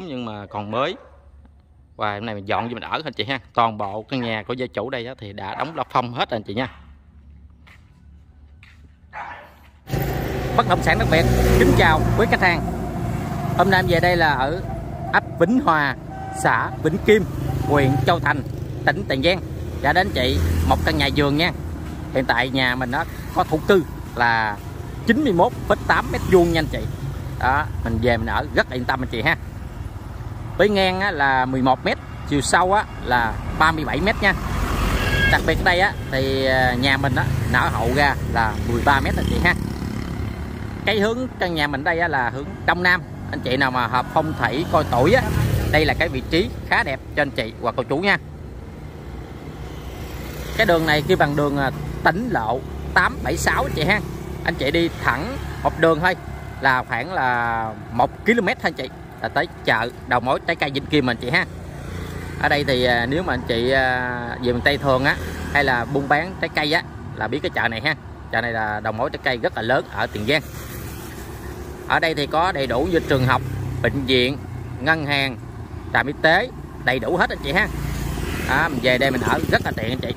4 nhưng mà còn mới. Và hôm nay mình dọn cho mình ở anh chị ha. Toàn bộ căn nhà của gia chủ đây thì đã đóng lọc phong hết anh chị nha. Bất động sản đặc biệt kính chào quý khách hàng. Hôm nay em về đây là ở ấp Vĩnh Hòa xã Vĩnh Kim huyện Châu Thành tỉnh Tiền Giang. Đã đến chị một căn nhà vườn nha. Hiện tại nhà mình nó có thổ cư là 91,8 mét vuông nha anh chị. Đó mình về mình ở rất yên tâm anh chị ha với ngang á, là 11 mét chiều sâu á, là 37 mét nha. Đặc biệt ở đây á, thì à, nhà mình á, nở hậu ra là 13 mét anh chị ha. Cái hướng căn nhà mình đây á, là hướng đông nam. Anh chị nào mà hợp phong thủy coi tuổi á đây là cái vị trí khá đẹp cho anh chị và cô chú nha. Cái đường này kêu bằng đường à, tỉnh lộ 876 anh chị ha. Anh chị đi thẳng một đường thôi là khoảng là một km thôi anh chị là tới chợ đầu mối trái cây Vĩnh Kim mình chị ha. Ở đây thì à, nếu mà anh chị à, về miền Tây thường á hay là buôn bán trái cây á là biết cái chợ này ha. Chợ này là đầu mối trái cây rất là lớn ở Tiền Giang. Ở đây thì có đầy đủ như trường học bệnh viện ngân hàng trạm y tế đầy đủ hết anh chị ha. Đó, mình về đây mình ở rất là tiện anh chị.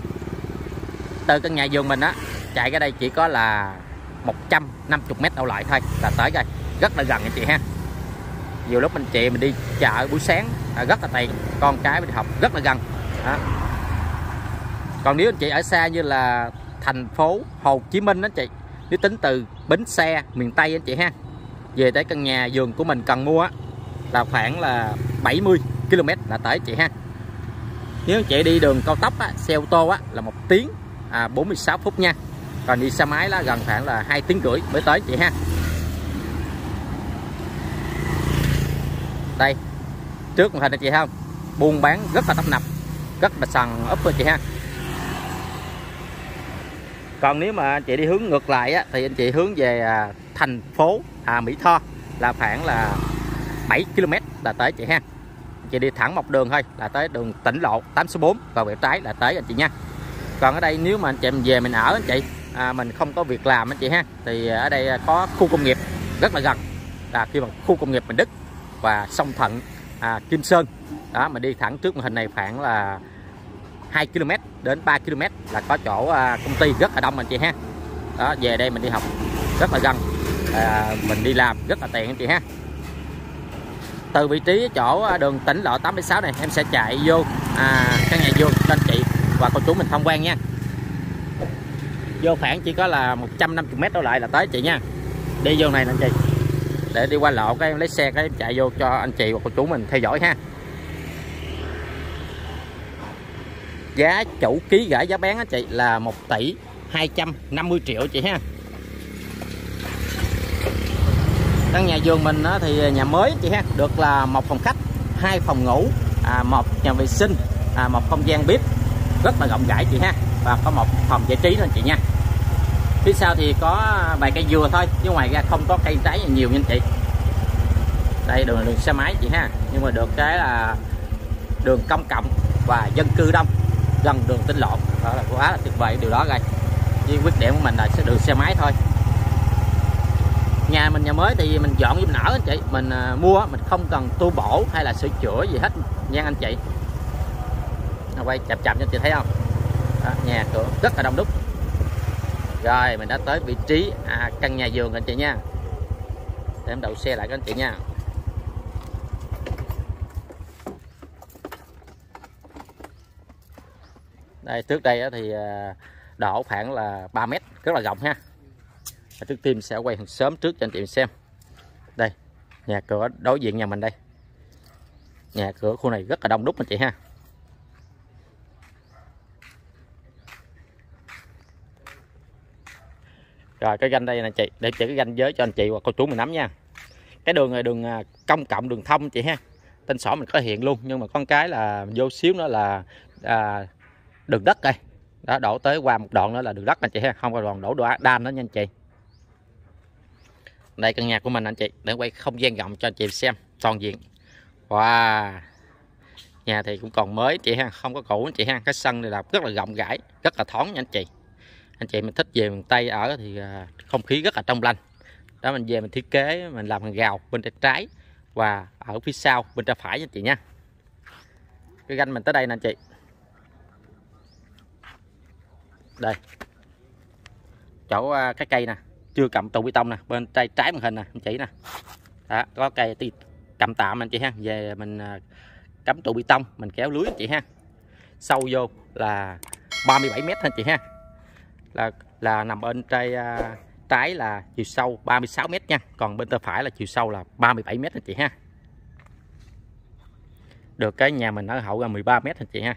Từ căn nhà vườn mình á chạy ra đây chỉ có là 150 mét đâu lại thôi là tới rồi. Rất là gần anh chị ha nhiều lúc mình chị mình đi chợ buổi sáng à, rất là tiện. Con cái mình học rất là gần. Đó. còn nếu anh chị ở xa như là thành phố Hồ Chí Minh đó chị nếu tính từ bến xe miền Tây anh chị ha về tới căn nhà vườn của mình cần mua là khoảng là 70 km là tới chị ha. Nếu anh chị đi đường cao tốc á, xe ô tô á, là một tiếng à, 46 phút nha. Còn đi xe máy là gần khoảng là hai tiếng rưỡi mới tới chị ha. Đây. Trước màn hình anh chị không buôn bán rất là tấp nập rất là sàn úp anh chị ha. Còn nếu mà anh chị đi hướng ngược lại á, thì anh chị hướng về à, thành phố à, Mỹ Tho là khoảng là 7 km là tới chị ha. Anh chị đi thẳng một đường thôi là tới đường tỉnh lộ 864 và quẹo trái là tới anh chị nha. Còn ở đây nếu mà anh chị về mình ở anh chị à, mình không có việc làm anh chị ha thì ở đây có khu công nghiệp rất là gần. Là khi mà khu công nghiệp Bình Đức và sông Thận à, Kim Sơn. Đó mình đi thẳng trước màn hình này khoảng là 2 km đến 3 km là có chỗ à, công ty rất là đông anh chị ha. Đó về đây mình đi học rất là gần. À, mình đi làm rất là tiện anh chị ha. Từ vị trí chỗ à, đường tỉnh lộ 86 này em sẽ chạy vô à, căn nhà vô cho anh chị và cô chú mình tham quan nha. Vô khoảng chỉ có là 150 mét đâu lại là tới chị nha. Đi vô này nè anh chị để đi qua lộ cái em lấy xe cái em chạy vô cho anh chị và cô chú mình theo dõi ha. Giá chủ ký gửi giá bán á chị là 1 tỷ 250 triệu chị ha. Căn nhà vườn mình á, thì nhà mới chị ha được là một phòng khách hai phòng ngủ à, một nhà vệ sinh à, một không gian bếp rất là rộng rãi chị ha và có một phòng giải trí luôn chị nha phía sau thì có à, vài cây dừa thôi chứ ngoài ra không có cây trái nhiều nha anh chị. Đây đường đường xe máy chị ha. Nhưng mà được cái là đường công cộng và dân cư đông gần đường tinh lộ. Đó là quá là tuyệt vời điều đó rồi nhưng quyết điểm của mình là sẽ đường xe máy thôi. Nhà mình nhà mới thì mình dọn giúp nở anh chị. Mình à, mua mình không cần tu bổ hay là sửa chữa gì hết nha anh chị. Quay chậm chậm cho chị thấy không? Đó, nhà cửa rất là đông đúc rồi mình đã tới vị trí à, căn nhà vườn anh chị nha. Để em đậu xe lại các anh chị nha. Đây trước đây thì à, đổ khoảng là 3 mét rất là rộng ha. Và trước tiên sẽ quay hàng sớm trước cho anh chị xem. Đây nhà cửa đối diện nhà mình đây. Nhà cửa khu này rất là đông đúc anh chị ha. Rồi cái ganh đây nè chị. Để chỉ cái ganh giới cho anh chị và cô chú mình nắm nha. Cái đường này đường à, công cộng đường thông chị ha. Tên sổ mình có hiện luôn nhưng mà con cái là vô xíu nữa là à, đường đất đây. Đó đổ tới qua một đoạn nữa là đường đất anh chị ha. Không có đoạn đổ đan đó nha anh chị. Đây căn nhà của mình anh chị để quay không gian rộng cho anh chị xem toàn diện. Wow. Nhà thì cũng còn mới chị ha không có cũ anh chị ha. Cái sân này là rất là rộng rãi rất là thoáng nha anh chị anh chị mình thích về miền tây ở thì à, không khí rất là trong lành. Đó, mình về mình thiết kế, mình làm hàng rào bên tay trái và ở phía sau bên tay phải nha chị nha. Cái ganh mình tới đây nè anh chị. Đây. Chỗ à, cái cây nè, chưa cầm trụ bê tông nè, bên tay trái màn hình nè, anh chị nè. Đó, có cây thì cầm tạm anh chị ha, về mình à, cắm trụ bê tông, mình kéo lưới anh chị ha. Sâu vô là 37 mét anh chị ha là là nằm bên trái à, trái là chiều sâu 36 mét nha. Còn bên tay phải là chiều sâu là 37 mét anh chị ha. Được cái nhà mình ở hậu là 13 mét anh chị ha.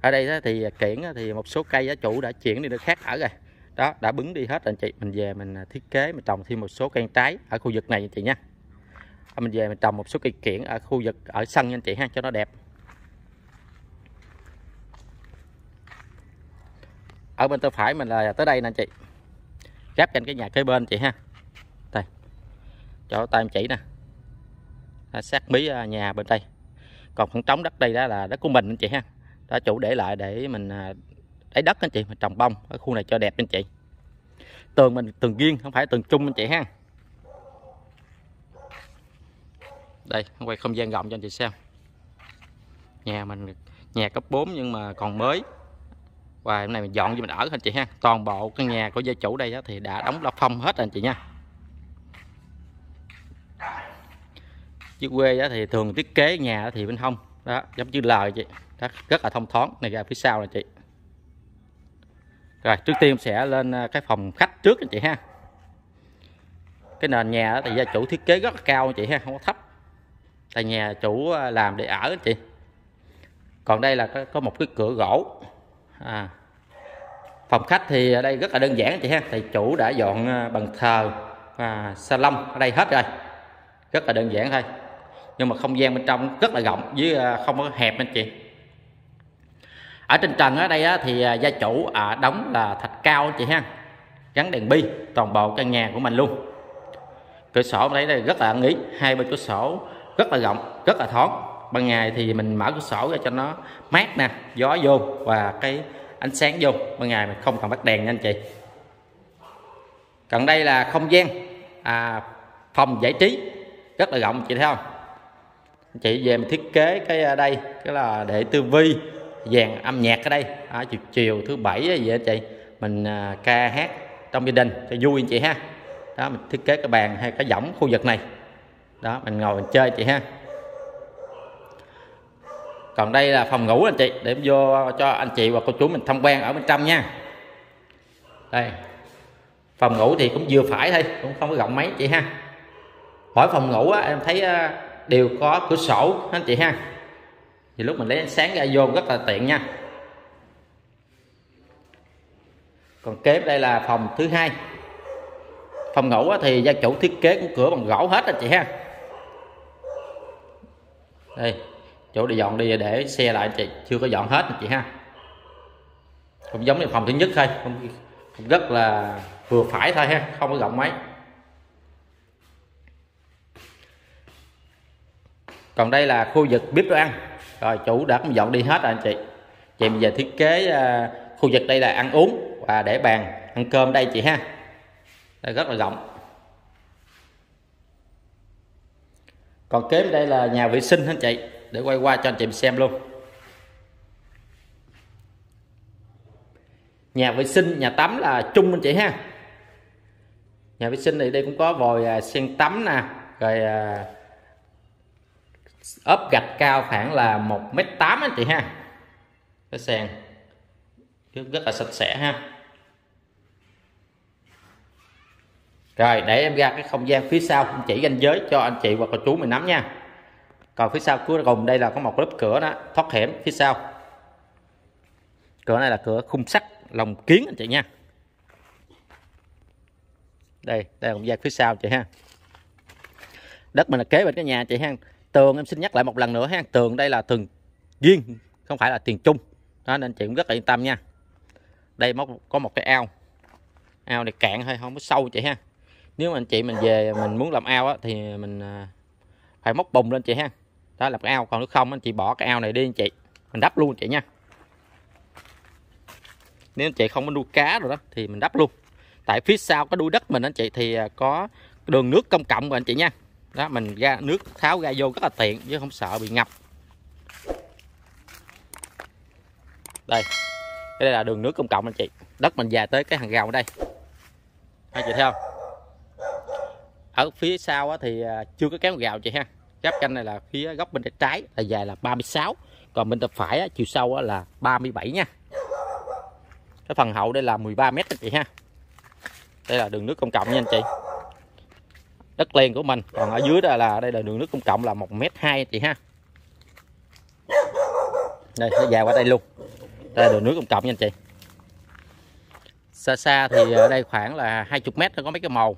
Ở đây thì kiển thì một số cây giá chủ đã chuyển đi nơi khác ở rồi. Đó, đã bứng đi hết anh chị. Mình về mình à, thiết kế, mình trồng thêm một số cây trái ở khu vực này anh chị nha. Mình về mình trồng một số cây kiển ở khu vực, ở sân nha anh chị ha, cho nó đẹp. Ở bên tay phải mình là tới đây nè chị. Giáp cạnh cái nhà kế bên chị ha. Đây. Chỗ tay em chỉ nè. Sát mí à, nhà bên đây. Còn khoảng trống đất đây đó là đất của mình anh chị ha. Đó, chủ để lại để mình à, lấy đất anh chị mình trồng bông ở khu này cho đẹp anh chị. Tường mình, tường riêng không phải tường chung anh chị ha. Đây, quay không gian rộng cho anh chị xem. Nhà mình, nhà cấp 4 nhưng mà còn mới và hôm nay mình dọn cho mình ở anh chị ha. Toàn bộ căn nhà của gia chủ đây đó thì đã đóng la phong hết rồi anh chị nha. Chứ quê đó thì thường thiết kế nhà thì bên hông. Đó giống như lời chị. Đó, rất là thông thoáng. Này ra phía sau là chị. Rồi trước tiên sẽ lên à, cái phòng khách trước anh chị ha. Cái nền nhà thì gia chủ thiết kế rất là cao anh chị ha không có thấp. Tại nhà chủ à, làm để ở anh chị. Còn đây là có một cái cửa gỗ à, phòng khách thì ở đây rất là đơn giản chị ha. Thầy chủ đã dọn à, bàn bằng thờ và salon ở đây hết rồi. Rất là đơn giản thôi. Nhưng mà không gian bên trong rất là rộng với à, không có hẹp anh chị. Ở trên trần ở đây thì à, gia chủ đóng là thạch cao anh chị ha. Gắn đèn bi toàn bộ căn nhà của mình luôn. Cửa sổ ở đây rất là ẩn ý. Hai bên cửa sổ rất là rộng rất là thoáng ban ngày thì mình mở cửa sổ ra cho nó mát nè gió vô và cái ánh sáng vô. Ban ngày mình không cần bắt đèn nha anh chị. Còn đây là không gian à, phòng giải trí rất là rộng chị thấy không? Chị về mình thiết kế cái à, đây cái là để tư vi dàn âm nhạc ở đây. À, chiều chiều thứ bảy vậy anh chị. Mình à, ca hát trong gia đình cho vui anh chị ha. Đó mình thiết kế cái bàn hay cái võng khu vực này. Đó mình ngồi mình chơi chị ha còn đây là phòng ngủ anh chị để vô cho anh chị và cô chú mình tham quan ở bên trong nha. Đây phòng ngủ thì cũng vừa phải thôi cũng không có rộng mấy chị ha. Mỗi phòng ngủ á, em thấy à, đều có cửa sổ anh chị ha? Thì lúc mình lấy ánh sáng ra vô rất là tiện nha. Còn kế đây là phòng thứ hai. Phòng ngủ thì gia chủ thiết kế cũng cửa bằng gỗ hết anh chị ha. Đây chỗ để dọn đi để xe lại chị chưa có dọn hết chị ha. Cũng giống như phòng thứ nhất thôi không, không rất là vừa phải thôi ha không có rộng mấy. Còn đây là khu vực bếp đồ ăn. Rồi chủ đã dọn đi hết rồi anh chị. Chị bây giờ thiết kế ờ, khu vực đây là ăn uống và để bàn ăn cơm đây chị ha. Đây rất là rộng. Còn kế đây là nhà vệ sinh anh chị? Để quay qua cho anh chị xem luôn. Nhà vệ sinh, nhà tắm là chung anh chị ha. Nhà vệ sinh này đây cũng có vòi à, sen tắm nè, rồi à, ốp gạch cao khoảng là một mét tám anh chị ha. Cái sàn, rất là sạch sẽ ha. Rồi, để em ra cái không gian phía sau em chỉ ranh giới cho anh chị hoặc là chú mình nắm nha còn phía sau cuối cùng đây là có một lớp cửa đó thoát hiểm phía sau. Cửa này là cửa khung sắt lồng kiến anh chị nha. Đây đây là không gian phía sau chị ha. Đất mình là kế bên cái nhà chị ha. Tường em xin nhắc lại một lần nữa ha. Tường đây là tường riêng không phải là tiền chung. Đó nên chị cũng rất là yên tâm nha. Đây có một cái ao. Ao này cạn thôi không có sâu chị ha. Nếu mà anh chị mình về mình muốn làm ao á, thì mình à, phải móc bùng lên chị ha đó là cái ao, còn nếu không anh chị bỏ cái ao này đi anh chị. Mình đắp luôn chị nha. Nếu anh chị không có nuôi cá rồi đó, thì mình đắp luôn. Tại phía sau có đuôi đất mình anh chị, thì à, có đường nước công cộng rồi anh chị nha. Đó, mình ra nước, tháo ra vô rất là tiện, chứ không sợ bị ngập. Đây, cái đây là đường nước công cộng anh chị. Đất mình dài tới cái hàng rào ở đây. Anh chị thấy không? Ở phía sau thì à, chưa có kéo rào chị ha giáp canh này là phía góc bên tay trái là dài là 36 còn bên tay phải chiều sâu là 37 nha. Cái phần hậu đây là 13 mét anh chị ha. Đây là đường nước công cộng nha anh chị. Đất liền của mình, còn ở dưới đây là đây là đường nước công cộng là một mét hai chị ha. Đây, nó dài qua đây luôn. Đây là đường nước công cộng nha anh chị. Xa xa thì ở đây khoảng là 20 mét nó có mấy cái màu.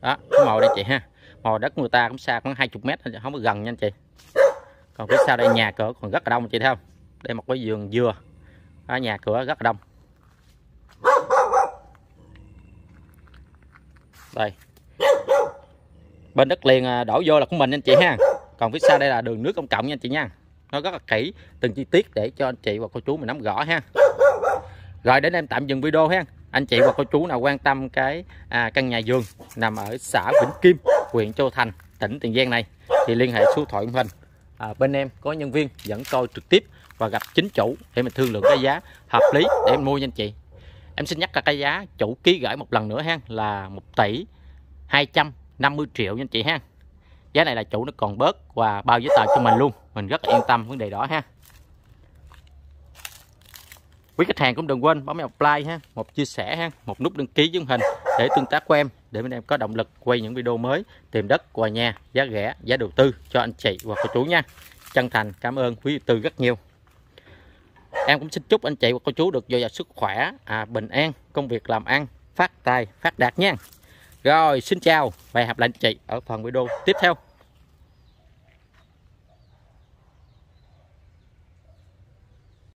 Đó, cái màu đây chị ha hồi đất người ta cũng xa khoảng 20 mét không có gần nha anh chị. Còn phía sau đây nhà cửa còn rất là đông chị thấy không? Đây một cái vườn dừa ở nhà cửa rất là đông. Đây. Bên đất liền à, đổ vô là của mình anh chị ha. Còn phía sau đây là đường nước công cộng nha anh chị nha. Nó rất là kỹ từng chi tiết để cho anh chị và cô chú mình nắm rõ ha. Rồi đến em tạm dừng video ha. Anh chị và cô chú nào quan tâm cái à, căn nhà vườn nằm ở xã Vĩnh Kim huyện Châu Thành tỉnh Tiền Giang này thì liên hệ số điện thoại của mình. À, bên em có nhân viên dẫn coi trực tiếp và gặp chính chủ để mình thương lượng cái giá hợp lý để em mua nha anh chị. Em xin nhắc là cái giá chủ ký gửi một lần nữa ha là 1 tỷ 250 triệu nha anh chị ha. Giá này là chủ nó còn bớt và bao giấy tờ cho mình luôn. Mình rất yên tâm vấn đề đó ha. Quý khách hàng cũng đừng quên bấm vào like ha một chia sẻ ha một nút đăng ký dưới hình để tương tác của em để bên em có động lực quay những video mới tìm đất quà nhà giá rẻ giá đầu tư cho anh chị và cô chú nha. Chân thành cảm ơn quý tư rất nhiều. Em cũng xin chúc anh chị và cô chú được dồi dào sức khỏe à, bình an công việc làm ăn phát tài phát đạt nha. Rồi xin chào và hẹn gặp lại anh chị ở phần video tiếp theo.